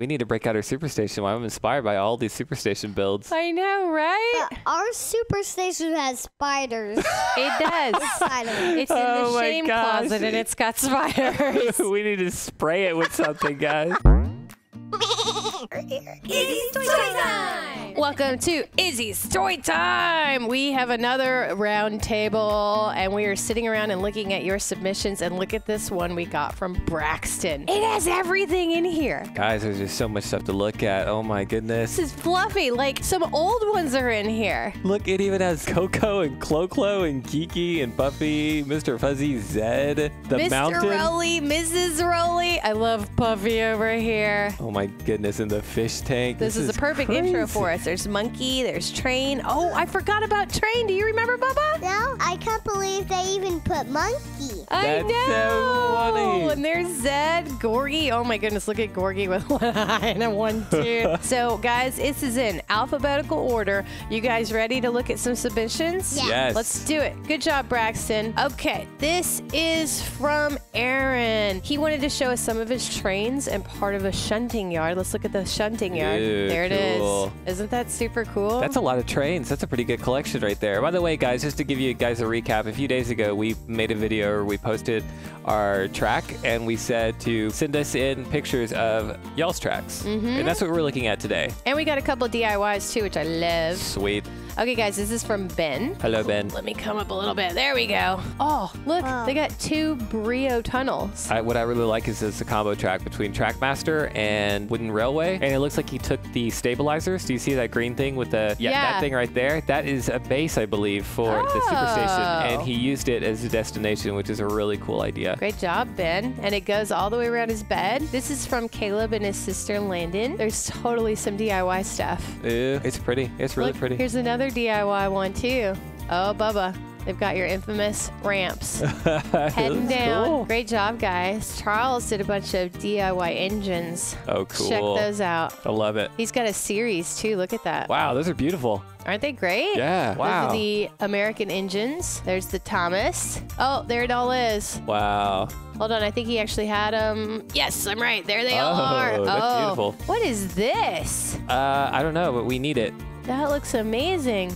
We need to break out our superstation. Well, I'm inspired by all these superstation builds. I know, right? But our superstation has spiders It does. inside of it. It's in Oh the my shame gosh. closet and it's got spiders. we need to spray it with something, guys. Welcome to Izzy's Toy Time. We have another round table and we are sitting around and looking at your submissions. And look at this one we got from Braxton. It has everything in here. guys, there's just so much stuff to look at. Oh my goodness. This is fluffy. Like some old ones are in here. Look, it even has Coco and Clo-Clo and Kiki and Buffy, Mr. Fuzzy, Zed, the Mr. mountain. Rolly, Mrs. Rolly. I love Puffy over here. Oh my goodness, and the fish tank. This, is, a perfect intro for crazy. Us. There's Monkey, there's Train. Oh, I forgot about Train. Do you remember, Bubba? No, I can't believe they even put monkey. I That's so know. funny. And there's Zed, Gorgie. Oh my goodness, look at Gorgie with one eye and a one tooth. so, guys, this is in alphabetical order. You guys ready to look at some submissions? Yeah. Yes. Let's do it. Good job, Braxton. Okay, this is from Aaron. He wanted to show us some of his trains and part of a shunting yard. Let's look at the shunting yard. Ew, there it is. cool. Isn't that super cool? That's a lot of trains. That's a pretty good collection right there. By the way, guys, just to give you guys a recap, a few days ago we made a video or we posted our track and we said to send us in pictures of y'all's tracks. Mm-hmm. And that's what we're looking at today. and we got a couple DIYs too, which I love. Sweet. Okay, guys, this is from Ben. Hello, Ben. Let me come up a little bit. There we go. Oh, look, Wow. they got two Brio tunnels. I, what I really like is it's a combo track between Trackmaster and Wooden Railway. And it looks like he took the stabilizers. Do you see that green thing with the, yeah, Yeah. that thing right there? That is a base, I believe, for the Oh. Superstation. And he used it as a destination, which is a really cool idea. Great job, Ben. And it goes all the way around his bed. This is from Caleb and his sister Landon. There's totally some DIY stuff. Ew, it's pretty. It's really Look, pretty. Here's another DIY one too. Oh, Bubba. They've got your infamous ramps. Heading down. cool. Great job, guys. Charles did a bunch of DIY engines. Oh, cool. Check those out. I love it. He's got a series too. Look at that. Wow, those are beautiful. Aren't they great? Yeah. Wow. Those are the American engines. There's the Thomas. Oh, there it all is. wow. Hold on, I think he actually had them. Yes, I'm right. There they all Oh, are. that's oh, beautiful. what is this? Uh, I don't know, but we need it. That looks amazing.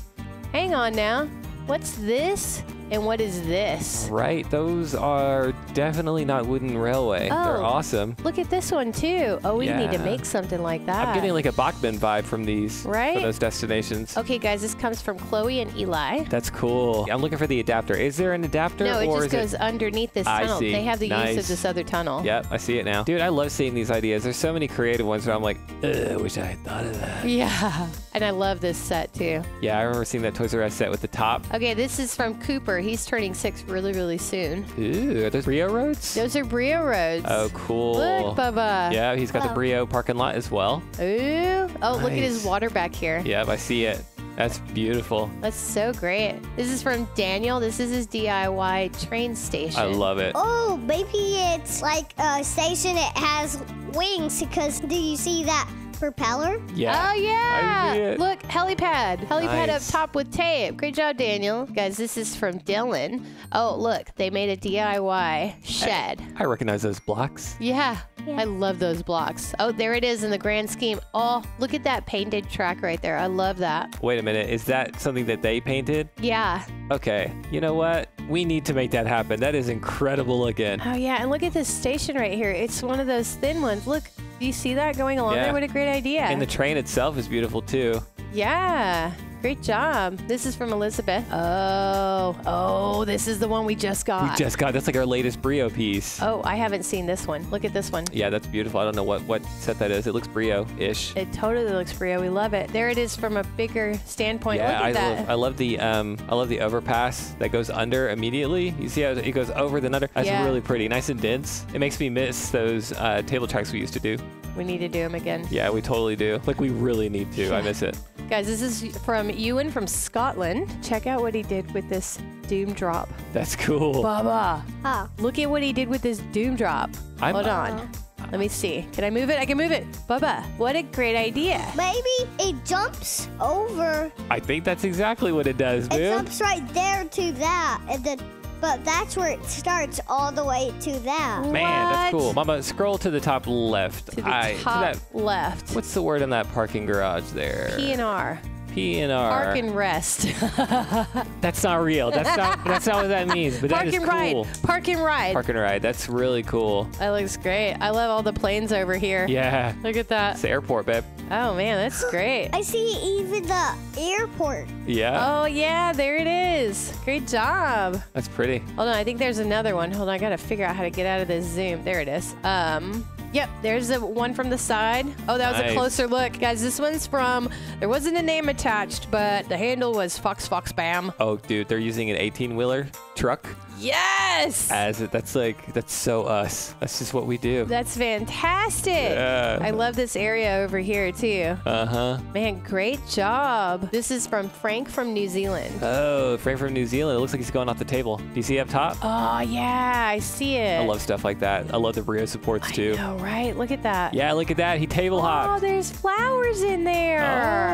Hang on now. What's this? And what is this? Right. Those are definitely not Wooden Railway. They're Oh. awesome. Look at this one too. Oh, we need to make something like that. I'm getting like a Bachmann vibe from these. Right? For those destinations. okay, guys, this comes from Chloe and Eli. That's cool. I'm looking for the adapter. Is there an adapter? No, it or just is goes underneath this I tunnel. see. They have the use of this other tunnel. Yep, I see it now. Dude, I love seeing these ideas. There's so many creative ones where I'm like, Ugh, I wish I had thought of that. Yeah. And I love this set too. Yeah, I remember seeing that Toys R Us set with the top. Okay, this is from Cooper. He's turning six really, really soon. Ooh, are those Brio roads? Those are Brio roads. Oh, cool. Look, Bubba. Yeah, he's got the Oh. Brio parking lot as well. Ooh. Oh, look at his water back here. Yep, I see it. That's beautiful. That's so great. This is from Daniel. This is his DIY train station. I love it. Oh, maybe it's like a station that has wings because do you see that propeller? Yeah. Oh yeah! I see it. Look, helipad, helipad Nice. up top with tape. Great job, Daniel. Guys, this is from Dylan. Oh, look, they made a DIY shed. I recognize those blocks. Yeah, Yeah. I love those blocks. Oh, there it is in the grand scheme. Oh, look at that painted track right there. I love that. Wait a minute. Is that something that they painted? Yeah. Okay. You know what? We need to make that happen. That is incredible looking. Oh yeah, and look at this station right here. It's one of those thin ones. Look, do you see that going along Yeah. there? What a great idea. And the train itself is beautiful too. yeah. Great job. This is from Elizabeth. Oh, oh, this is the one we just got. We just got that's like our latest Brio piece. Oh, I haven't seen this one. Look at this one. Yeah, that's beautiful. I don't know what what set that is. It looks Brio-ish. It totally looks Brio. We love it. There it is from a bigger standpoint. Yeah, Look I that. love I love the um I love the overpass that goes under immediately. You see how it goes over then under? That's Yeah. really pretty, nice and dense. It makes me miss those uh, table tracks we used to do. we need to do them again. Yeah, we totally do. Like we really need to. I miss it. Guys, this is from Ewan from Scotland. Check out what he did with this Doom Drop. That's cool. Baba, Huh. look at what he did with this Doom Drop. I'm- Hold on. Uh-huh. Let me see. Can I move it? I can move it. Bubba, what a great idea. Maybe it jumps over. I think that's exactly what it does, It jumps right there to that, and then but that's where it starts all the way to that. Man, that's cool. Mama, Mama, scroll to the top left. To the I- to top that- left. what's the word in that parking garage there? P and R. P and R. Park and rest. That's not real. That's not. that's not what that means. But Park that is and cool. ride. Park and ride. Park and ride. That's really cool. That looks great. I love all the planes over here. Yeah. Look at that. It's the airport, babe. Oh man, that's great. I see even the airport. Yeah. Oh yeah, there it is. Great job. That's pretty. Hold on, I think there's another one. Hold on, I gotta figure out how to get out of this zoom. There it is. Um, yep, there's the one from the side. Oh, that was Nice. a closer look, guys. This one's from. There wasn't a name attached, but the handle was Fox Fox Bam. Oh, dude, they're using an 18 wheeler truck Yes. as it. That's like that's so us. That's just what we do. That's fantastic. Yeah. I love this area over here too. Uh huh. Man, great job. This is from Frank from New Zealand. Oh, Frank from New Zealand. It looks like he's going off the table. Do you see up top? Oh yeah, I see it. I love stuff like that. I love the Brio supports too. I know, right? Look at that. Yeah, look at that. He table hops. Oh, there's flowers in there.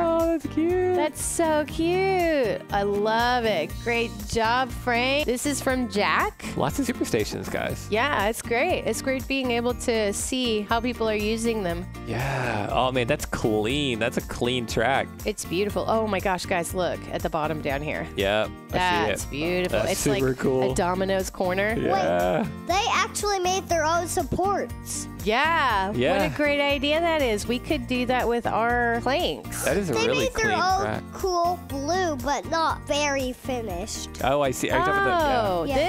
Oh, that's cute. That's so cute. I love it. Great job, Frank. This is from Jack. Lots of superstations, guys. Yeah, it's great. It's great being able to see how people are using them. Yeah. Oh man, that's clean. That's a clean track. It's beautiful. Oh my gosh, guys, look at the bottom down here. Yep. That's I see it. beautiful. That's it's super like cool. a Domino's corner. Yeah. They actually made their own supports. Yeah. yeah. What a great idea that is. We could do that with our planks. That is a They really made their own track. cool blue, but not very finished. Oh, I see. Are you talking about Oh, Yeah. this?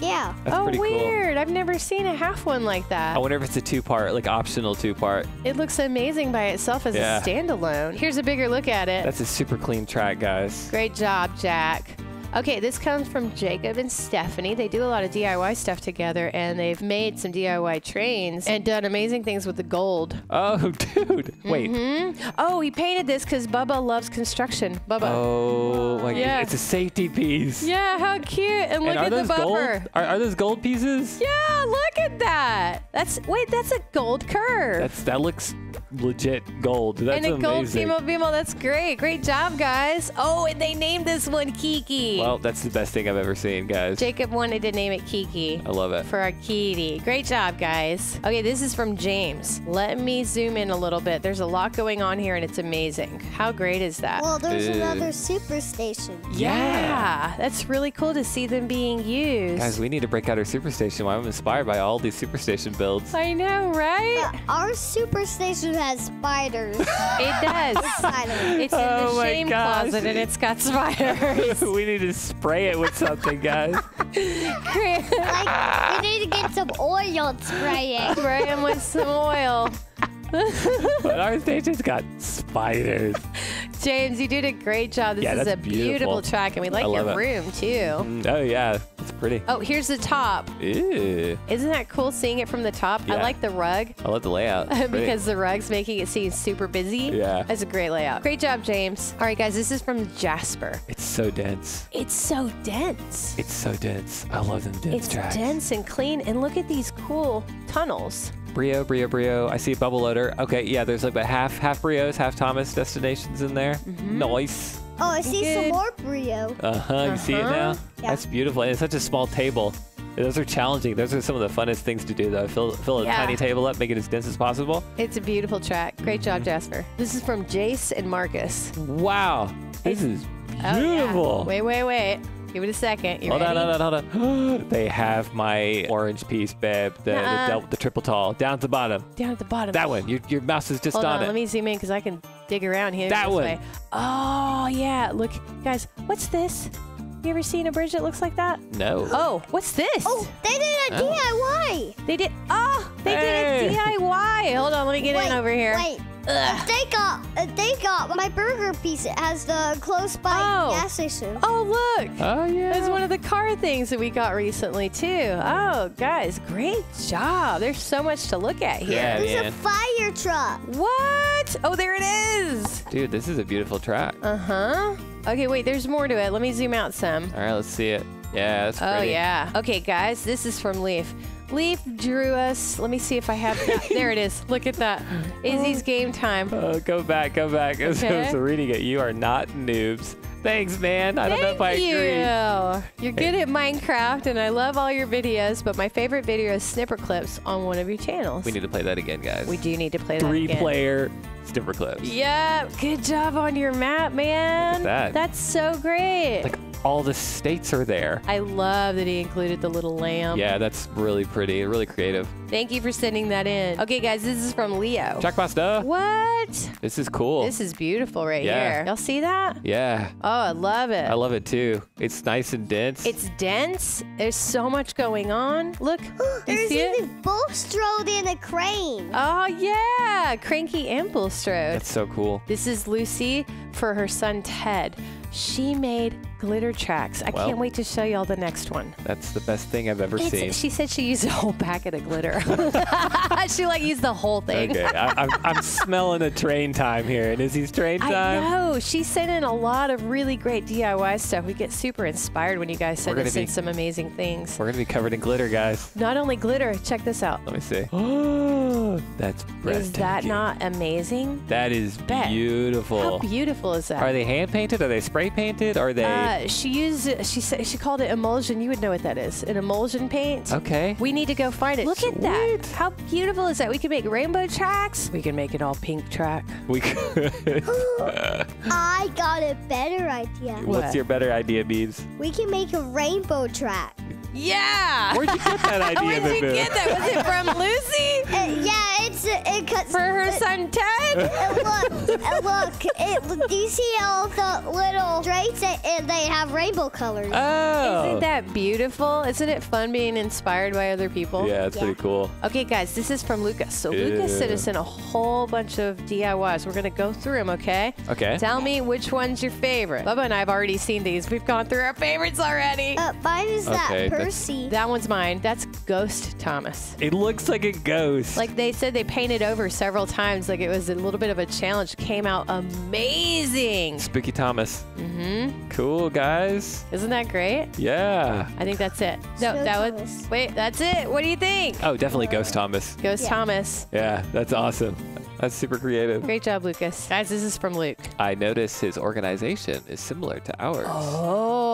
Yeah. That's oh, pretty cool. weird. I've never seen a half one like that. I wonder if it's a two-part, like optional two-part. It looks amazing by itself as Yeah. a standalone. Here's a bigger look at it. That's a super clean track, guys. Great job, Jack. Okay, this comes from Jacob and Stephanie. They do a lot of DIY stuff together, and they've made some DIY trains and done amazing things with the gold. Oh, dude. Wait. Mm-hmm. Oh, he painted this because Bubba loves construction. Bubba. Oh, my Yeah. It's a safety piece. Yeah, how cute! And look and at the gold? bumper. Are, are those gold pieces? Yeah, look at that. That's wait, that's a gold curve. That's that looks legit gold. That's and a gold amazing. female female. That's great. Great job, guys. Oh, and they named this one Kiki. Well, that's the best thing I've ever seen, guys. Jacob wanted to name it Kiki. I love it. For our kitty. Great job, guys. Okay, this is from James. Let me zoom in a little bit. There's a lot going on here and it's amazing. How great is that? Well, there's Uh, another superstation. yeah, that's really cool to see them being used. Guys, we need to break out our superstation. I'm inspired by all these superstation builds. I know, right? But our superstation has spiders It does. inside of it. It's in Oh the my shame gosh. closet and it's got spiders. we need to spray it with something, guys. Like, we need to get some oil and spray it. Spray them with some oil. but our station's got spiders. James, you did a great job. This Yeah, is a beautiful, beautiful. track, and we like your it. room too. Mm, Oh yeah, it's pretty. Oh, here's the top. Ew. Isn't that cool seeing it from the top? I like the rug I love the layout. Because the rug's making it seem super busy. Yeah. That's a great layout. Great job, James. All right, guys, this is from Jasper. it's so dense. It's so dense. It's so dense. I love them dense It's tracks. dense and clean, and look at these cool tunnels. Brio, Brio, Brio. I see a bubble loader. Okay, yeah, there's like about half half Brios, half Thomas destinations in there. Mm-hmm. Nice. Oh, I see some more Brio. Uh huh. You see it Uh-huh. now? Yeah. That's beautiful. And it's such a small table. Those are challenging. Those are some of the funnest things to do, though. Fill, fill a Yeah. tiny table up, make it as dense as possible. It's a beautiful track. Great job, Jasper. This is from Jace and Marcus. Wow. This is Oh, yeah. beautiful. Wait, wait, wait. Give it a second. You Hold on, hold on, hold on. they have my orange piece, babe. The, the, Nuh-uh. del- the triple tall. Down at the bottom. Down at the bottom. That one. Your, your mouse is just Hold on, on, it. let me zoom in because I can dig around here. That one. way. Oh, yeah. Look, guys, what's this? You ever seen a bridge that looks like that? no. Oh, what's this? Oh, they did a Oh. DIY. They did. Oh, they Hey. did a DIY. Hold on, let me get wait, in over here. Wait. Ugh. They got uh, they got my burger piece. It has the close by Oh. gas station. Oh, look. Oh, yeah. it's one of the car things that we got recently too. Oh, guys, great job. There's so much to look at here. Yeah, There's man. a fire truck. What? Oh, there it is. Dude, this is a beautiful track. Uh huh. Okay, wait, there's more to it. Let me zoom out some. All right, let's see it. Yeah, that's pretty. Oh, yeah. Okay, guys, this is from Leaf. Leaf drew us. Let me see if I have that. there it is. Look at that. Izzy's game time. Uh, go back, go back. As I Okay. was reading it, you are not noobs Thanks, man. I don't know if I Thank agree. you. You're good at Minecraft, and I love all your videos. But my favorite video is Snipperclips on one of your channels. We need to play that again, guys. We do need to play that Three player Snipperclips. Yeah, good job on your map, man. Look at that. That's so great. Like all the states are there. I love that he included the little lamb. Yeah, that's really pretty, really creative. Thank you for sending that in. Okay, guys, this is from Leo. Jack Pasta. What? This is cool. This is beautiful right Yeah. here. Y'all see that? yeah, Oh, I love it. I love it too. It's nice and dense. it's dense. There's so much going on. Look, you There's see it? even Bulstrode in a crane. Oh yeah, Cranky and Bulstrode. that's so cool. This is Lucy for her son Ted. She made glitter tracks. I Well. can't wait to show y'all the next one. That's the best thing I've ever seen. She said she used a whole packet of glitter. she like used the whole thing. Okay, I, I'm, I'm smelling a train time here. And is these train I time? know. She sent in a lot of really great DIY stuff. We get super inspired when you guys send us in some amazing things. We're gonna be covered in glitter, guys. Not only glitter, check this out. Let me see. Oh, that's breathtaking. Is that not amazing? That is Bet. How beautiful. Beautiful is that? Are they hand painted? Are they spray painted? Are they? Uh, she used she said she called it emulsion. You would know what that is. An emulsion paint. okay. We need to go find it. Look at that. How beautiful is that? We can make rainbow tracks. We can make it all pink track. We could. I got a better idea. What? What's your better idea, Beebs? We can make a rainbow track. Yeah. Where'd you get that idea, Where'd you Boo Boo? get that? Was it from Lucy? Uh, yeah, it's uh, it cuts For her son Ted? Look, uh, look. It, do you see all the little straights that, and they have rainbow colors? Oh. Isn't that beautiful? Isn't it fun being inspired by other people? Yeah, it's Yeah. pretty cool. Okay, guys, this is from Lucas. So Lucas sent us in a whole bunch of DIYs. We're gonna go through them, okay? Okay. Tell me which one's your favorite. Bubba and I have already seen these. We've gone through our favorites already. Uh, mine is that Okay, that's- Percy. that one's mine. That's Ghost Thomas. It looks like a ghost. Like they said, they painted over several times. Like it was a little bit of a challenge. Came out amazing. Spooky Thomas. Mm-hmm. Cool, guys. Isn't that great? Yeah. I think that's it. No, Ghost that was. Thomas. Wait, that's it. What do you think? Oh, definitely Ghost Thomas. Ghost Yeah. Thomas. Yeah, that's awesome. That's super creative. Great job, Lucas. Guys, this is from Luke. I notice his organization is similar to ours. Oh,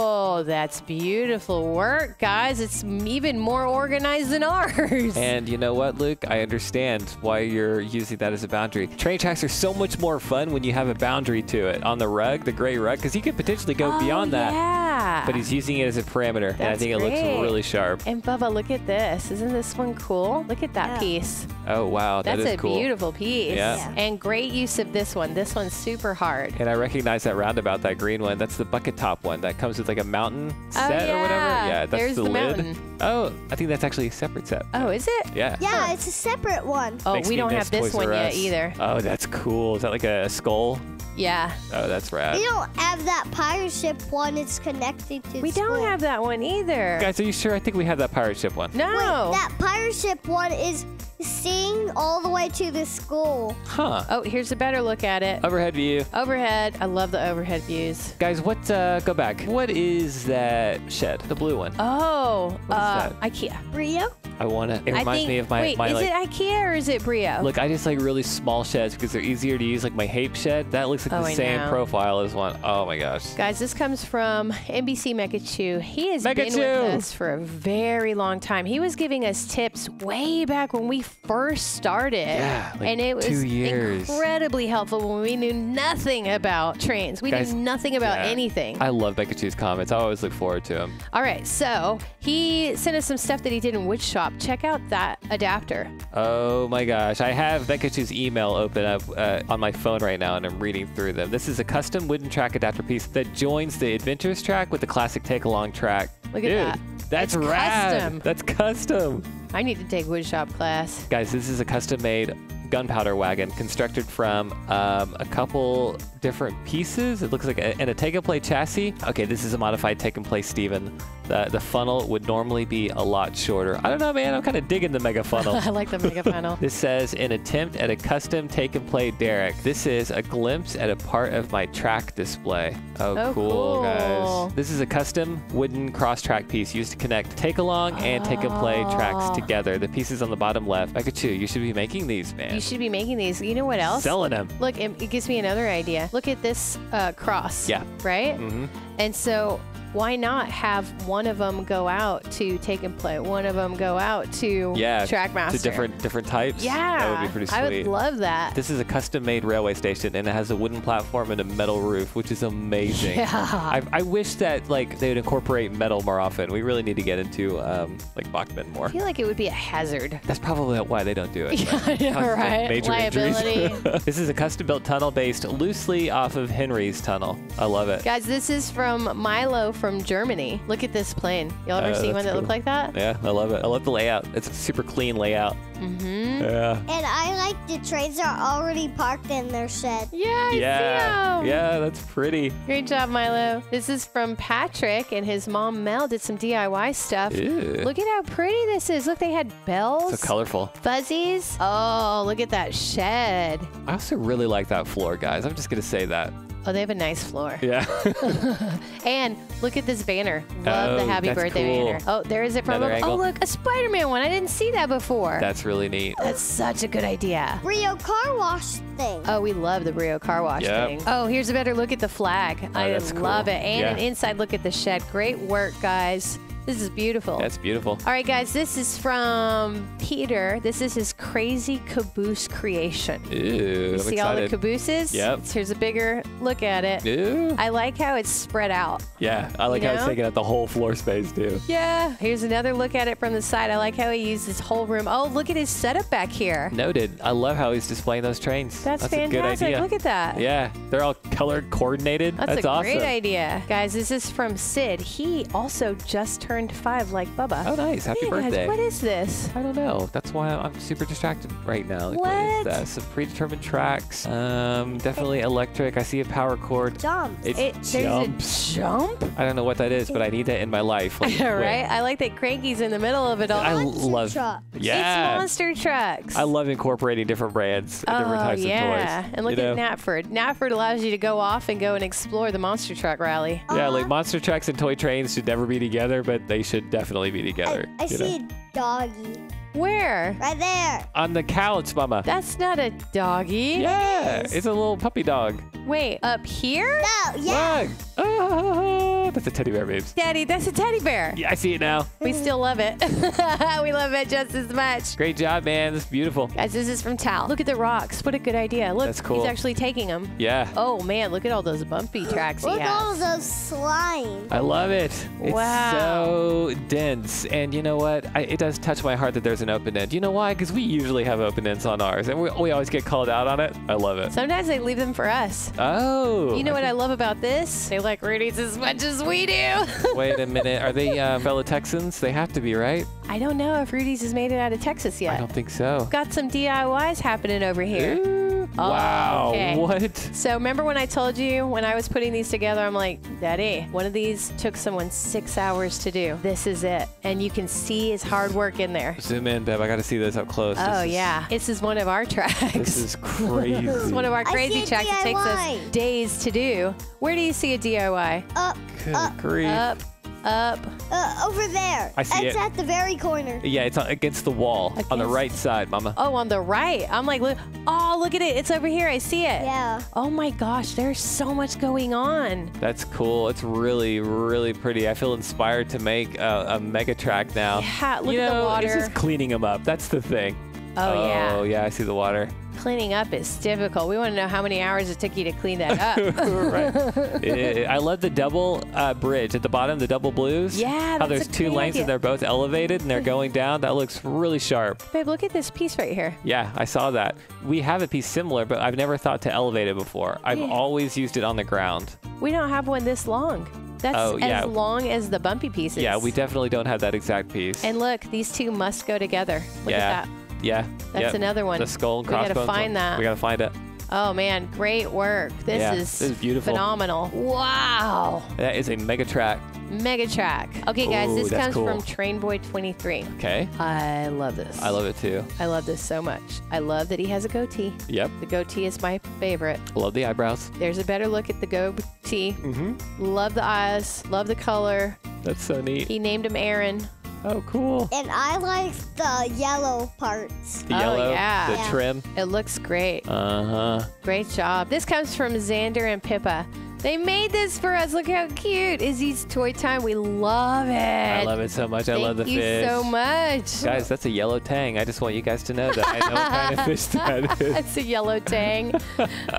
that's beautiful work, guys. It's even more organized than ours. And you know what, Luke? I understand why you're using that as a boundary. Train tracks are so much more fun when you have a boundary to it on the rug, the gray rug, because he could potentially go Oh, beyond that. Yeah. But he's using it as a parameter, and I That's think it looks really sharp. And Bubba, look at this. Isn't this one cool? Look at that Yeah. piece. Oh wow, That's that is a cool. beautiful piece. Yeah. Yeah. And great use of this one. This one's super hard. And I recognize that roundabout, that green one. That's the bucket top one that comes with like a mountain Oh, set or whatever. yeah. Yeah, that's There's the, the lid. Oh, I think that's actually a separate set. Oh, is it? Yeah. Yeah, it's a separate one. Oh, Makes we don't have this Toys one yet either. Oh, that's cool. Is that like a skull? Yeah. Oh, that's rad. We don't have that pirate ship one. It's connected to. We the don't have that one either. Guys, are you sure? I think we have that pirate ship one. no. Wait, that pirate ship one is seeing all the way to the school. Huh. oh, here's a better look at it. Overhead view. Overhead. I love the overhead views. Guys, what, uh, go back. What is that shed? The blue one. Oh, What is uh, that? IKEA. Rio? I want to, it reminds think, me of my, wait, my is like, it IKEA or is it Brio? look, I just like really small sheds because they're easier to use. Like my Hape shed, that looks like Oh, the I same know. profile as one. Oh my gosh. Guys, this comes from NBC Mekachu. He has been with us for a very long time. He was giving us tips way back when we first started. Yeah, like and it was two years. incredibly helpful when we knew nothing about trains. We Guys, knew nothing about yeah. anything. I love Pikachu's comments. I always look forward to them. All right, so he sent us some stuff that he did in Woodshop. Check out that adapter. Oh my gosh. I have Pikachu's email open up uh, on my phone right now and I'm reading through them. This is a custom wooden track adapter piece that joins the Adventures track with the classic take along track. Look at Dude, that. That's It's rad. custom. That's custom. I need to take Woodshop class. Guys, this is a custom made gunpowder wagon constructed from um, a couple different pieces. It looks like a, and a take and play chassis. Okay, this is a modified take and play Stephen. The, the funnel would normally be a lot shorter. I don't know, man. I'm kind of digging the mega funnel. I like the mega funnel. This says, an attempt at a custom take and play Derek. This is a glimpse at a part of my track display. Oh, Oh, cool, cool. guys. This is a custom wooden cross-track piece used to connect take along and take and play tracks Oh. together. The pieces on the bottom left. Pikachu, you should be making these, man. You should be making these. You know what else? Selling them. Look, it, it gives me another idea. Look at this uh, cross. Yeah. Right? hmm And so, why not have one of them go out to take and play, one of them go out to Yeah. Trackmaster? To different different types. Yeah. That would be pretty sweet. I would love that. This is a custom-made railway station, and it has a wooden platform and a metal roof, which is amazing. Yeah. I, I wish that like they would incorporate metal more often. We really need to get into um, like Bachmann more. I feel like it would be a hazard. That's probably why they don't do it. Yeah, know, right? Major injuries. Liability. this is a custom-built tunnel based loosely off of Henry's tunnel. I love it. Guys, this is from Milo from Germany. Look at this plane. Y'all ever Uh, seen one that's that cool. look like that? Yeah, I love it. I love the layout. It's a super clean layout. Mm-hmm. Yeah. And I like the trains are already parked in their shed. Yeah, I Yeah. see 'em. Yeah, that's pretty. Great job, Milo. This is from Patrick and his mom Mel did some DIY stuff. Ew. Look at how pretty this is. Look, they had bells, So colorful. fuzzies. Oh, look at that shed. I also really like that floor, guys. I'm just gonna say that. Oh, they have a nice floor. Yeah. And look at this banner. Love the Oh, happy that's birthday cool. banner. Oh, there is it from Another a, Oh, look, a Spider-Man one. I didn't see that before. that's really neat. That's such a good idea. Brio car wash thing. Oh, we love the Brio car wash Yep. thing. Oh, here's a better look at the flag. Oh, I that's love cool. it. And Yeah. an inside look at the shed. Great work, guys. This is beautiful. That's beautiful. All right, guys, this is from Peter. This is his crazy caboose creation. Ooh, You I'm see all the excited. cabooses? Yep. Here's a bigger look at it. Ooh. I like how it's spread out. Yeah, I like You how it's taking up the whole floor space too. Yeah. Here's another look at it from the side. I like how he used this whole room. Oh, look at his setup back here. Noted. I love how he's displaying those trains. That's, a good fantastic. idea. Look at that. Yeah, they're all colored coordinated. That's, That's, a awesome. great idea. Guys, this is from Sid. He also just turned five like Bubba. Oh, nice. Happy Man, guys, birthday. what is this? I don't know. That's why I'm super distracted right now. Like, what is What? that? Some predetermined tracks. Um, definitely electric. I see a power cord. Jump. It It, jumps. jump? I don't know what that is, but I need that in my life. Like, right? I like that Cranky's in the middle of it all. I Monster love. truck. Yeah. It's monster trucks. I love incorporating different brands and different oh, types yeah. of toys. And look at know? Knapford. Knapford allows you to go off and go and explore the monster truck rally. Yeah, like monster trucks and toy trains should never be together, but they should definitely be together. I, I you know? see a doggy Where? right there. On the couch, Mama. That's not a doggy. yeah, is. it's a little puppy dog. Wait, up here? No, yeah. Look. Ah, that's a teddy bear, babes. Daddy, that's a teddy bear. Yeah, I see it now. We still love it. we love it just as much. Great job, man. That's beautiful. Guys, this is from Tal. Look at the rocks. What a good idea. Look, That's cool. he's actually taking them. Yeah. Oh man, look at all those bumpy tracks he Look at all those slime. I love it. It's Wow. so dense. And you know what? I, it does touch my heart that there's an open end. You know why? Because we usually have open ends on ours, and we, we always get called out on it. I love it. Sometimes they leave them for us. Oh. You know what I love about this? They like Rudy's as much as we do. Wait a minute. Are they uh, fellow Texans? They have to be, right? I don't know if Rudy's has made it out of Texas yet. I don't think so. Got some DIYs happening over here. Ooh, Oh, wow. okay. What? So remember when I told you when I was putting these together, I'm like, Daddy, one of these took someone six hours to do. This is it. And you can see his hard work in there. Zoom in, Beb. I got to see this up close. Oh This is- yeah. This is one of our tracks. This is crazy. This is one of our crazy see a tracks. It takes us days to do. Where do you see a DIY? Up, Good up, grief. Up, up. uh, over there. I see it's it. at the very corner. Yeah, it's on, against the wall on the right side, Mama. Oh, on the right. I'm like, look. Oh, look at it. It's over here. I see it. Yeah. Oh my gosh, there's so much going on. That's cool. It's really, really pretty. I feel inspired to make a, a mega track now. Yeah, look you at the water. It's just cleaning them up. That's the thing. Oh, yeah. Oh yeah, I see the water. Cleaning up is difficult. We want to know how many hours it took you to clean that up. right. It- I love the double uh, bridge at the bottom, the double blues. Yeah, How there's two lanes idea. and they're both elevated and they're going down. That looks really sharp. Babe, look at this piece right here. Yeah, I saw that. We have a piece similar, but I've never thought to elevate it before. I've Yeah. always used it on the ground. We don't have one this long. That's Oh, yeah. as long as the bumpy pieces. Yeah, we definitely don't have that exact piece. And look, these two must go together. Look yeah. at that. Yeah. That's yep. another one. The skull and crossbones. We gotta find one. that. We gotta find it. Oh man, great work. This Yeah, is this is beautiful. phenomenal. Wow. That is a mega track. Mega track. Okay, guys, Ooh, this comes cool. from Train Boy 23. Okay. I love this. I love it too. I love this so much. I love that he has a goatee. Yep. The goatee is my favorite. Love the eyebrows. There's a better look at the goatee. Mm-hmm. Love the eyes. Love the color. That's so neat. He named him Aaron. Oh, cool. And I like the yellow parts. The Oh, yellow, yeah. the Yeah. trim. It looks great. Uh huh. Great job. This comes from Xander and Pippa. They made this for us. Look how cute. Izzy's toy time. We love it. I love it so much. I love the fish. Thank you so much. Guys, that's a yellow tang. I just want you guys to know that I know what kind of fish that is. That's a yellow tang.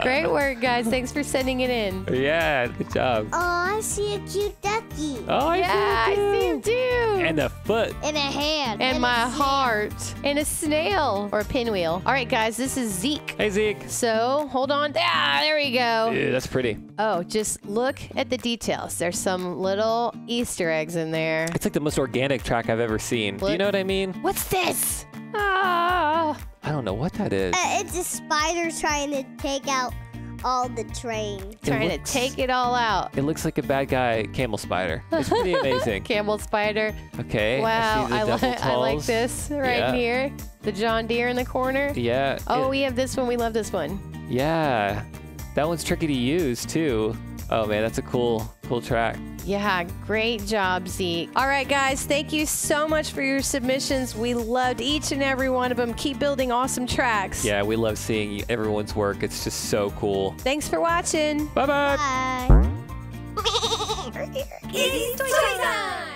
Great work, guys. Thanks for sending it in. Yeah, good job. Oh, I see a cute ducky. Oh, I yeah, I see, see him too. And a foot. And a hand. and a my heart. And a snail or a pinwheel. All right, guys, this is Zeke. Hey, Zeke. So hold on. Ah, there we go. Ew, that's pretty. Oh, just look at the details. There's some little Easter eggs in there. It's like the most organic track I've ever seen. Do you know what I mean? What's this? Ah. I don't know what that is. Uh, it's a spider trying to take out all the train. Trying looks- to take it all out. It looks like a bad guy camel spider. It's pretty amazing. Camel spider. Okay. Wow, I, I, li- I like this right Yeah. here. The John Deere in the corner. Yeah. Oh, it- we have this one. We love this one. yeah. That one's tricky to use too. Oh man, that's a cool, cool track. Yeah, great job, Zeke. All right, guys, thank you so much for your submissions. We loved each and every one of them. Keep building awesome tracks. Yeah, we love seeing everyone's work. It's just so cool. Thanks for watching. Bye bye. Bye. It's toy time.